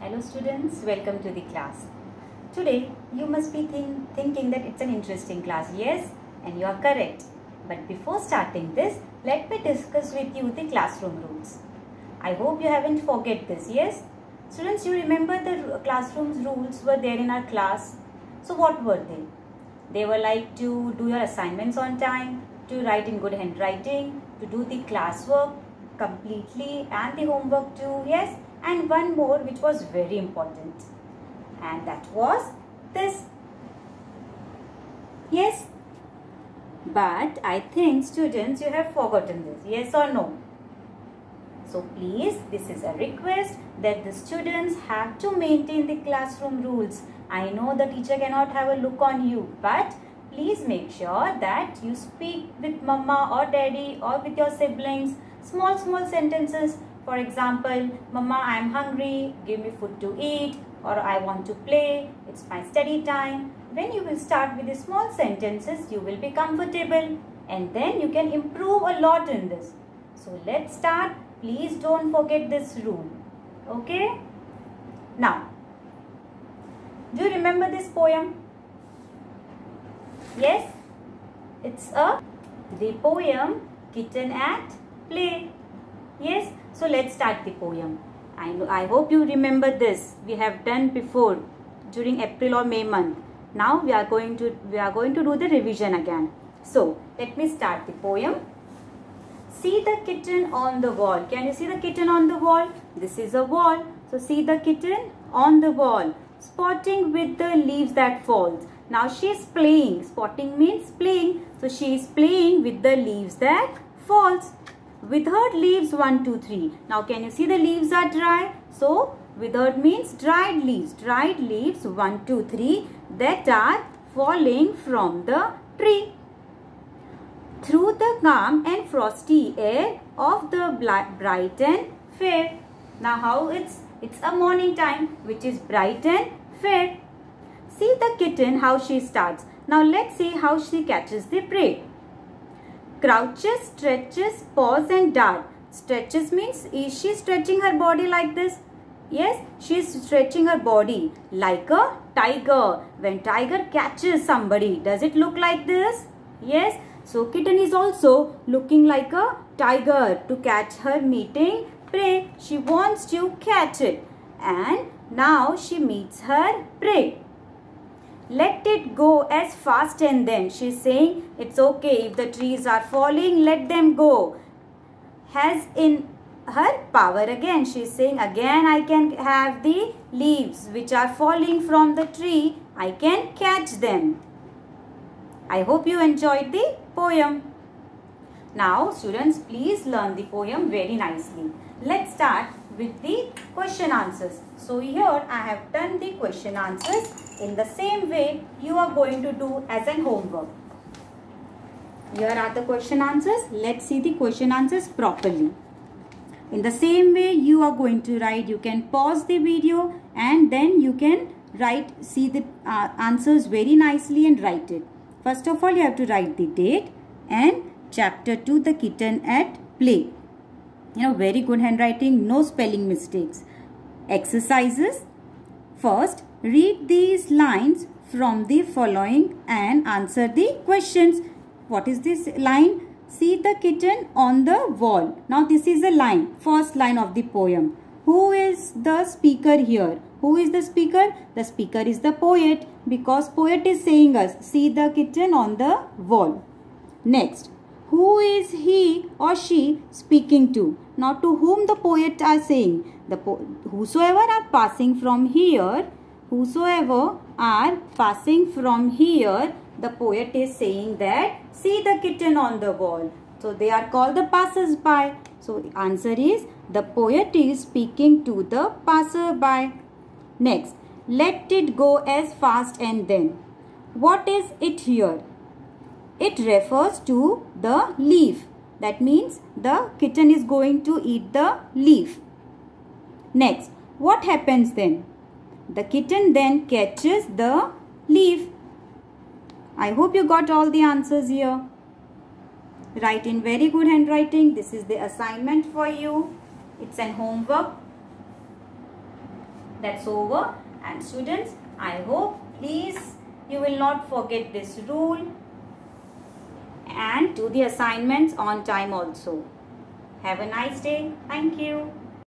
Hello students, welcome to the class. Today you must be think, thinking that it's an interesting class. Yes, and you are correct. But before starting this, let me discuss with you the classroom rules. I hope you haven't forget this. Yes, students, you remember the classroom's rules were there in our class. So what were they? They were like to do your assignments on time, to write in good handwriting, to do the classwork completely and the homework too. Yes, and one more which was very important and that was this. Yes, but I think students you have forgotten this. Yes or no? So please this is a request that the students have to maintain the classroom rules. I know the teacher cannot have a look on you but please make sure that you speak with mama or daddy or with your siblings small small sentences for example, Mama, I am hungry, give me food to eat, or I want to play, it's my study time. When you will start with the small sentences, you will be comfortable and then you can improve a lot in this. So let's start. Please don't forget this rule. Okay? Now, do you remember this poem? Yes? It's a the poem Kitten at Play. Yes? So let's start the poem. I, know, I hope you remember this. We have done before during April or May month. Now we are going to we are going to do the revision again. So let me start the poem. See the kitten on the wall. Can you see the kitten on the wall? This is a wall. So see the kitten on the wall. Spotting with the leaves that falls. Now she is playing. Spotting means playing. So she is playing with the leaves that falls. Withered leaves 1, 2, 3. Now can you see the leaves are dry? So withered means dried leaves. Dried leaves 1, 2, 3 that are falling from the tree. Through the calm and frosty air of the bright and fair. Now how it's it's a morning time which is bright and fair. See the kitten how she starts. Now let's see how she catches the prey crouches, stretches, paws and dart. Stretches means is she stretching her body like this? Yes, she is stretching her body like a tiger. When tiger catches somebody, does it look like this? Yes. So kitten is also looking like a tiger to catch her meeting prey. She wants to catch it. And now she meets her prey. Let it go as fast and then. She's saying it's okay if the trees are falling, let them go. Has in her power again. She's saying again I can have the leaves which are falling from the tree. I can catch them. I hope you enjoyed the poem. Now students please learn the poem very nicely. Let's start with the question answers. So here I have done the question answers in the same way, you are going to do as an homework. Here are the question answers. Let's see the question answers properly. In the same way, you are going to write. You can pause the video and then you can write, see the uh, answers very nicely and write it. First of all, you have to write the date and chapter 2, the kitten at play. You know, very good handwriting, no spelling mistakes. Exercises. First, Read these lines from the following and answer the questions. What is this line? See the kitten on the wall. Now this is a line, first line of the poem. Who is the speaker here? Who is the speaker? The speaker is the poet because poet is saying us, see the kitten on the wall. Next, who is he or she speaking to? Now to whom the poet are saying? The whosoever are passing from here Whosoever are passing from here, the poet is saying that, see the kitten on the wall. So they are called the passers-by. So the answer is, the poet is speaking to the passer-by. Next, let it go as fast and then. What is it here? It refers to the leaf. That means the kitten is going to eat the leaf. Next, what happens then? The kitten then catches the leaf. I hope you got all the answers here. Write in very good handwriting. This is the assignment for you. It's an homework. That's over. And students, I hope please you will not forget this rule and do the assignments on time also. Have a nice day. Thank you.